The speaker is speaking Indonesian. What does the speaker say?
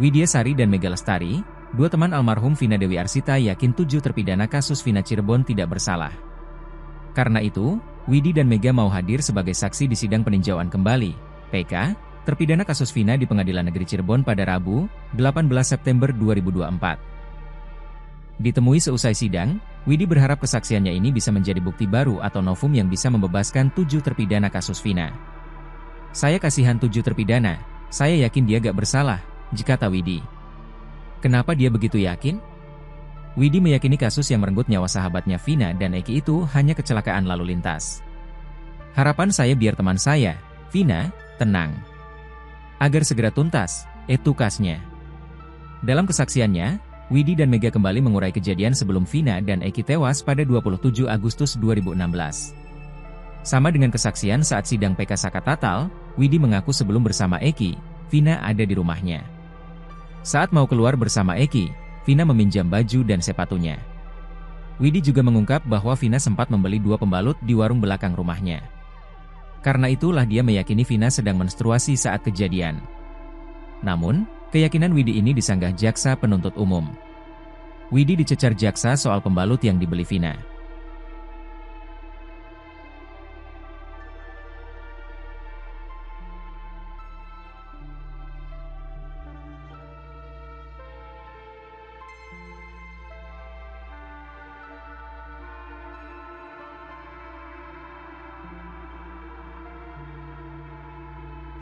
Widya Sari dan Mega Lestari, dua teman almarhum Vina Dewi Arsita yakin tujuh terpidana kasus Vina Cirebon tidak bersalah. Karena itu, Widi dan Mega mau hadir sebagai saksi di sidang peninjauan kembali, PK, terpidana kasus Vina di Pengadilan Negeri Cirebon pada Rabu, 18 September 2024. Ditemui seusai sidang, Widi berharap kesaksiannya ini bisa menjadi bukti baru atau novum yang bisa membebaskan tujuh terpidana kasus Vina. Saya kasihan tujuh terpidana, saya yakin dia gak bersalah, jika Widi. Kenapa dia begitu yakin? Widi meyakini kasus yang merenggut nyawa sahabatnya Vina dan Eki itu hanya kecelakaan lalu lintas. Harapan saya biar teman saya, Vina, tenang. Agar segera tuntas, itu kasnya. Dalam kesaksiannya, Widi dan Mega kembali mengurai kejadian sebelum Vina dan Eki tewas pada 27 Agustus 2016. Sama dengan kesaksian saat sidang PK Saka Tatal, Widi mengaku sebelum bersama Eki, Vina ada di rumahnya. Saat mau keluar bersama Eki, Vina meminjam baju dan sepatunya. Widi juga mengungkap bahwa Vina sempat membeli dua pembalut di warung belakang rumahnya. Karena itulah dia meyakini Vina sedang menstruasi saat kejadian. Namun, keyakinan Widi ini disanggah jaksa penuntut umum. Widi dicecar jaksa soal pembalut yang dibeli Vina.